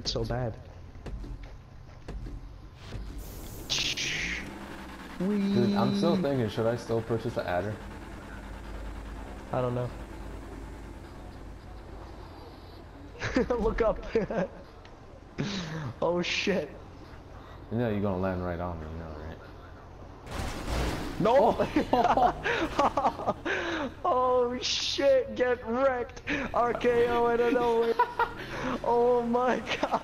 hurts so bad. Dude, I'm still thinking, should I still purchase the adder? I don't know. Look up. oh shit. You know you're gonna land right on me, you know, right? No! Oh. oh shit, get wrecked! RKO out of nowhere! My god!